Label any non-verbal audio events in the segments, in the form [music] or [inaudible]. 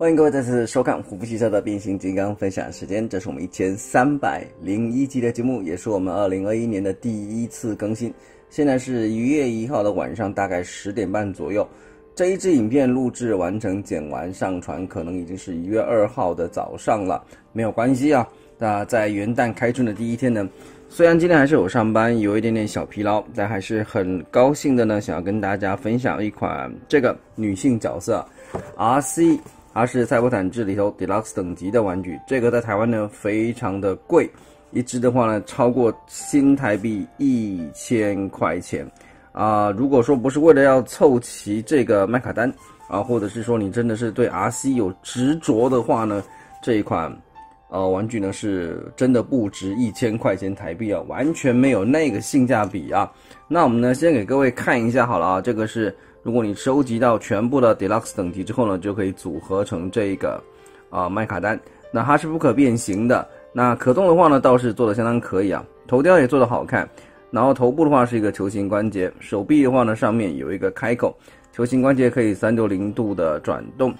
欢迎各位再次收看虎扑汽车的变形金刚分享时间，这是我们一千三百零一集的节目，也是我们二零二一年的第一次更新。现在是一月一号的晚上，大概十点半左右。这一支影片录制完成、剪完、上传，可能已经是一月二号的早上了。没有关系啊，那在元旦开春的第一天呢，虽然今天还是有上班，有一点点小疲劳，但还是很高兴的呢，想要跟大家分享一款这个女性角色 RC。而是赛博坦智里头 Deluxe 等级的玩具，这个在台湾呢非常的贵，一只的话呢超过新台币一千块钱啊。如果说不是为了要凑齐这个麦卡丹啊，或者是说你真的是对 RC 有执着的话呢，这一款呃玩具呢是真的不值一千块钱台币啊，完全没有那个性价比啊。那我们呢先给各位看一下好了啊，这个是。如果你收集到全部的 Deluxe 等级之后呢，就可以组合成这个啊麦卡丹。那它是不可变形的，那可动的话呢，倒是做的相当可以啊。头雕也做的好看，然后头部的话是一个球形关节，手臂的话呢上面有一个开口，球形关节可以三六零度的转动。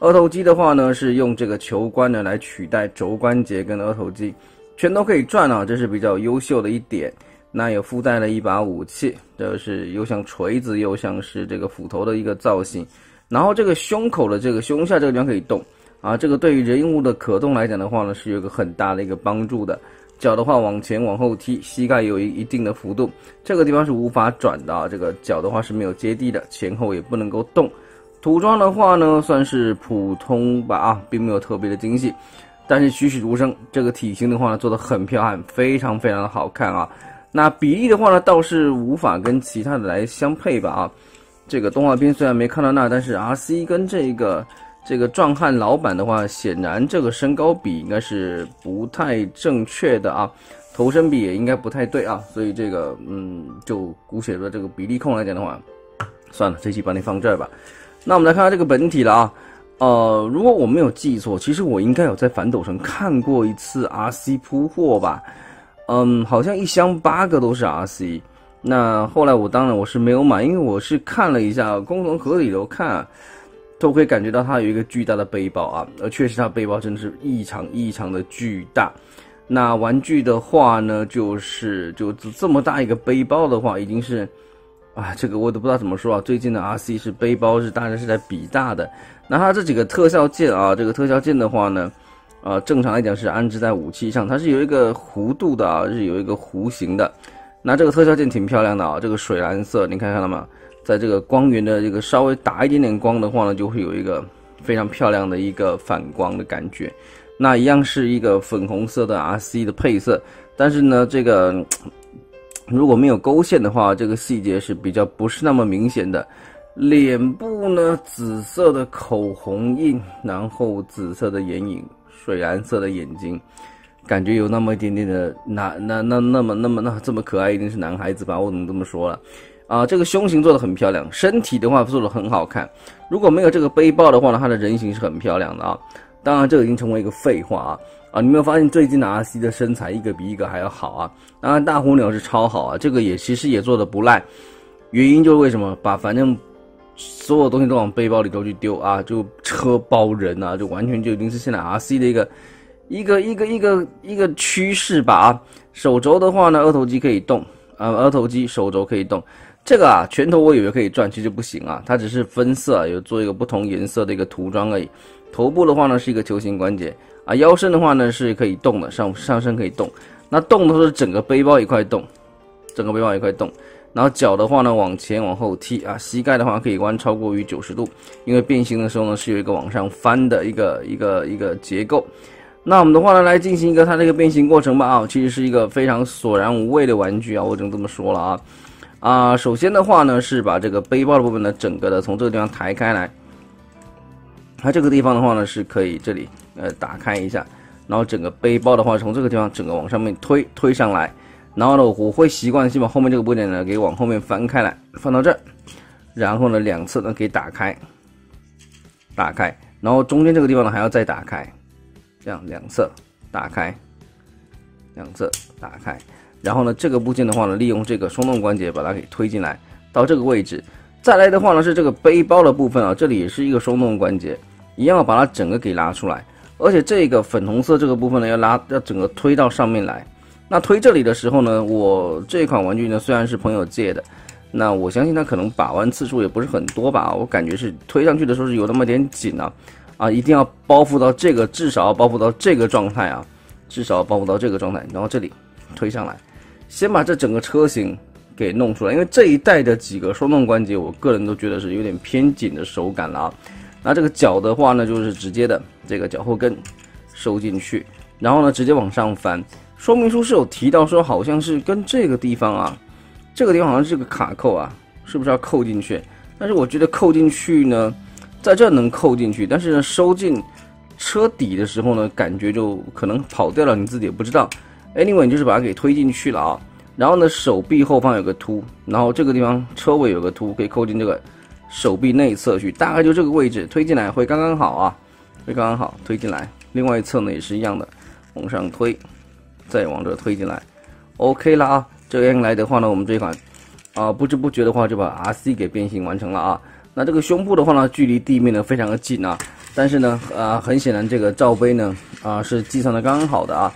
二头肌的话呢是用这个球关呢来取代肘关节跟二头肌，全都可以转啊，这是比较优秀的一点。那也附带了一把武器，这是又像锤子又像是这个斧头的一个造型。然后这个胸口的这个胸下这个地方可以动啊，这个对于人物的可动来讲的话呢，是有一个很大的一个帮助的。脚的话往前往后踢，膝盖有一一定的幅度，这个地方是无法转的啊。这个脚的话是没有接地的，前后也不能够动。涂装的话呢，算是普通吧啊，并没有特别的精细，但是栩栩如生。这个体型的话呢，做的很漂亮，非常非常的好看啊。那比例的话呢，倒是无法跟其他的来相配吧啊。这个动画片虽然没看到那，但是 RC 跟这个这个壮汉老板的话，显然这个身高比应该是不太正确的啊，头身比也应该不太对啊。所以这个嗯，就姑且说这个比例控来讲的话，算了，这期把你放这儿吧。那我们来看看这个本体了啊。呃，如果我没有记错，其实我应该有在反斗城看过一次 RC 铺货吧。嗯，好像一箱八个都是 RC，那后来我当然我是没有买，因为我是看了一下功能盒里头看，都可以感觉到它有一个巨大的背包啊，而确实它背包真的是异常异常的巨大。那玩具的话呢，就是就这么大一个背包的话，已经是啊，这个我都不知道怎么说啊。最近的 RC 是背包是大家是在比大的，那它这几个特效件啊，这个特效件的话呢。呃，正常来讲是安置在武器上，它是有一个弧度的啊，是有一个弧形的。那这个特效件挺漂亮的啊，这个水蓝色，你看看了吗？在这个光源的这个稍微打一点点光的话呢，就会有一个非常漂亮的一个反光的感觉。那一样是一个粉红色的 RC 的配色，但是呢，这个如果没有勾线的话，这个细节是比较不是那么明显的。脸部呢，紫色的口红印，然后紫色的眼影。水蓝色的眼睛，感觉有那么一点点的那那那那么那么那这么可爱，一定是男孩子吧？我怎么这么说了？啊，这个胸型做的很漂亮，身体的话做的很好看。如果没有这个背包的话呢，它的人形是很漂亮的啊。当然，这个已经成为一个废话啊啊！你没有发现最近的阿西的身材一个比一个还要好啊？当然，大红鸟是超好啊，这个也其实也做的不赖。原因就是为什么？把反正。所有东西都往背包里头去丢啊，就车包人啊，就完全就已经是现在 RC 的一个一个一个一个一个趋势吧啊。手肘的话呢，二头肌可以动啊，二头肌手肘可以动。这个啊，拳头我以为可以转，其实不行啊，它只是分色，有做一个不同颜色的一个涂装而已。头部的话呢，是一个球形关节啊，腰身的话呢是可以动的，上上身可以动。那动的时候，整个背包一块动，整个背包一块动。然后脚的话呢，往前往后踢啊，膝盖的话可以弯超过于九十度，因为变形的时候呢是有一个往上翻的一个一个一个结构。那我们的话呢，来进行一个它这个变形过程吧啊，其实是一个非常索然无味的玩具啊，我只能这么说了啊啊，首先的话呢是把这个背包的部分呢整个的从这个地方抬开来，它这个地方的话呢是可以这里呃打开一下，然后整个背包的话从这个地方整个往上面推推上来。然后呢，我会习惯性把后面这个部件呢给往后面翻开来，放到这儿，然后呢两侧呢给打开，打开，然后中间这个地方呢还要再打开，这样两侧打开，两侧打开，然后呢这个部件的话呢，利用这个松动关节把它给推进来到这个位置，再来的话呢是这个背包的部分啊，这里也是一个松动关节，一样把它整个给拉出来。而且这个粉红色这个部分呢，要拉要整个推到上面来。那推这里的时候呢，我这款玩具呢虽然是朋友借的，那我相信他可能把玩次数也不是很多吧，我感觉是推上去的时候是有那么点紧啊，啊，一定要包覆到这个，至少要包覆到这个状态啊，至少要包覆到这个状态，然后这里推上来，先把这整个车型给弄出来，因为这一代的几个双动关节，我个人都觉得是有点偏紧的手感了啊。那这个脚的话呢，就是直接的这个脚后跟收进去，然后呢直接往上翻。说明书是有提到说，好像是跟这个地方啊，这个地方好像是个卡扣啊，是不是要扣进去？但是我觉得扣进去呢，在这能扣进去，但是呢收进车底的时候呢，感觉就可能跑掉了，你自己也不知道。Anyway，你就是把它给推进去了啊。然后呢，手臂后方有个凸，然后这个地方车尾有个凸，可以扣进这个手臂内侧去，大概就这个位置推进来会刚刚好啊，会刚刚好推进来。另外一侧呢也是一样的，往上推。再往这推进来，OK 了啊！这样来的话呢，我们这款啊，不知不觉的话就把 RC 给变形完成了啊。那这个胸部的话呢，距离地面呢非常的近啊，但是呢，啊，很显然这个罩杯呢，啊，是计算的刚刚好的啊。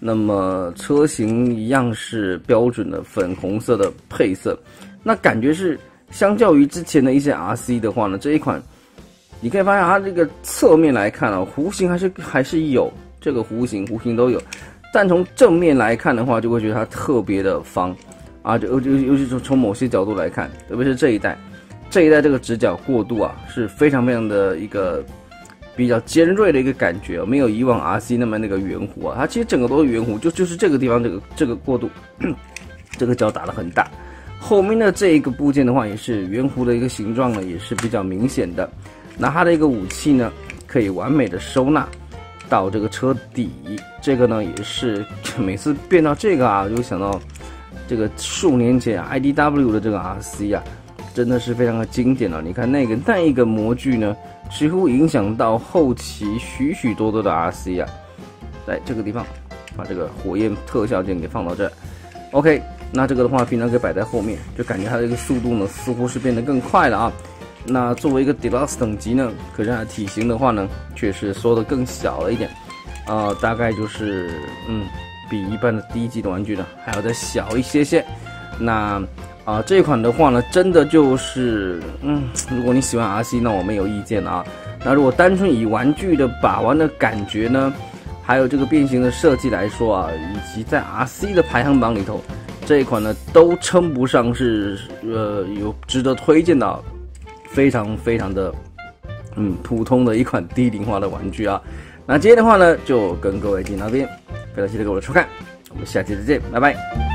那么车型一样是标准的粉红色的配色，那感觉是相较于之前的一些 RC 的话呢，这一款你可以发现它这个侧面来看啊，弧形还是还是有这个弧形，弧形都有。但从正面来看的话，就会觉得它特别的方，啊，就尤尤尤其是从某些角度来看，特别是这一代，这一代这个直角过渡啊，是非常非常的一个比较尖锐的一个感觉，没有以往 RC 那么那个圆弧啊，它其实整个都是圆弧，就就是这个地方这个这个过渡，[coughs] 这个角打得很大，后面的这一个部件的话，也是圆弧的一个形状呢，也是比较明显的，那它的一个武器呢，可以完美的收纳。到这个车底，这个呢也是 [laughs] 每次变到这个啊，就想到这个数年前 IDW 的这个 RC 啊，真的是非常的经典了。你看那个那一个模具呢，几乎影响到后期许许多多的 RC 啊。在这个地方，把这个火焰特效键给放到这，OK，那这个的话平常可以摆在后面，就感觉它这个速度呢似乎是变得更快了啊。那作为一个 Deluxe 等级呢，可是它体型的话呢，却是缩的更小了一点，啊，大概就是嗯，比一般的低级的玩具呢还要再小一些些。那啊，这款的话呢，真的就是嗯，如果你喜欢 RC，那我没有意见啊。那如果单纯以玩具的把玩的感觉呢，还有这个变形的设计来说啊，以及在 RC 的排行榜里头，这一款呢都称不上是呃有值得推荐的。非常非常的，嗯，普通的一款低龄化的玩具啊。那今天的话呢，就跟各位进那边，非常谢谢各位的收看，我们下期再见，拜拜。